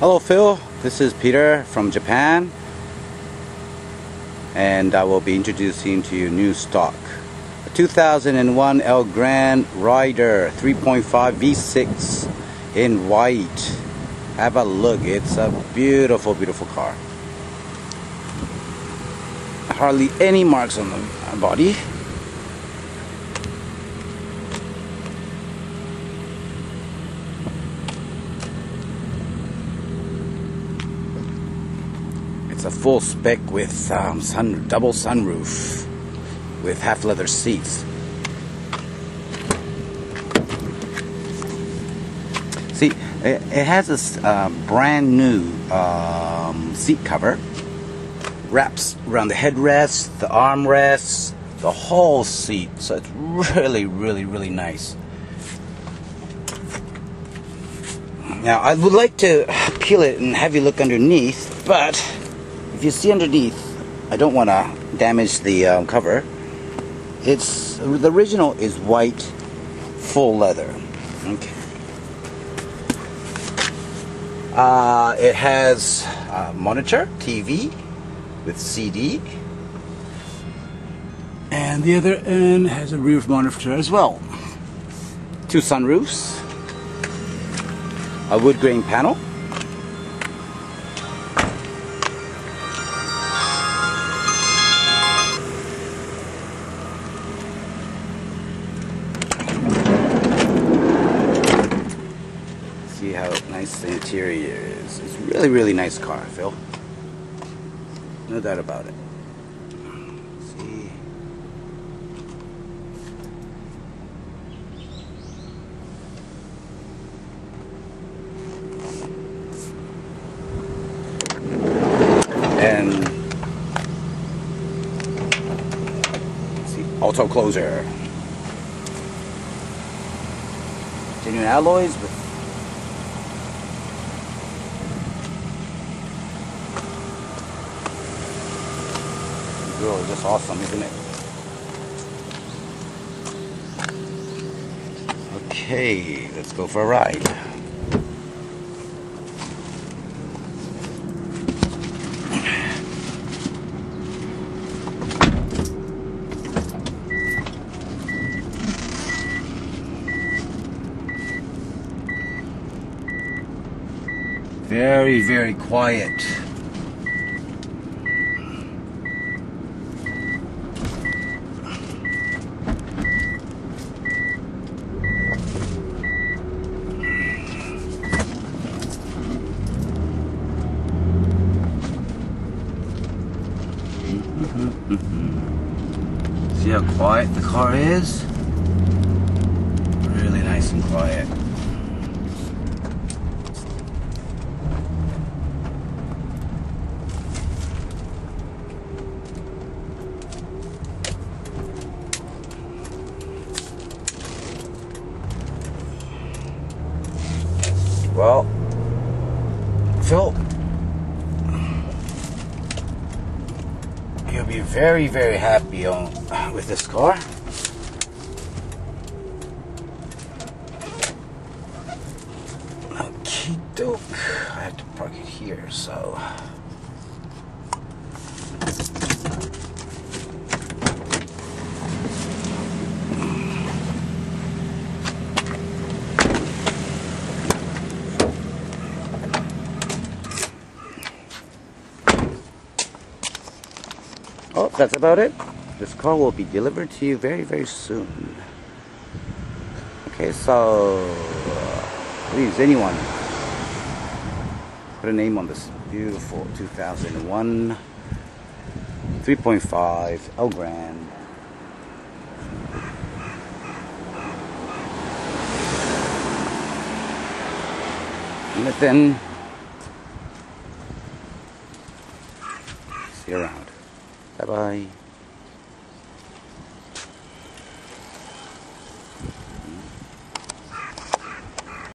Hello Phil, this is Peter from Japan and I will be introducing to you new stock. A 2001 Elgrand Rider 3.5 V6 in white. Have a look, it's a beautiful, beautiful car. Hardly any marks on the body. It's a full spec with um, sun, double sunroof with half leather seats. See, it, it has this uh, brand new um, seat cover. Wraps around the headrest, the armrests, the whole seat. So it's really, really, really nice. Now, I would like to peel it and have you look underneath, but if you see underneath, I don't want to damage the um, cover. It's the original is white, full leather. Okay. Uh, it has a monitor, TV, with CD, and the other end has a roof monitor as well. Two sunroofs, a wood grain panel. Nice interior is. It's really, really nice car, Phil. No doubt about it. See. And see, auto closer. Genuine alloys with grill is just awesome, isn't it? Okay, let's go for a ride. Very, very quiet. Hmm. See how quiet the car is? Really nice and quiet. Well, Phil, be very, very happy on, with this car. Okie doke. I have to park it here, so. That's about it. This car will be delivered to you very, very soon. Okay, so please, anyone, put a name on this beautiful 2001 3.5 Elgrand. And then see you around. Bye bye.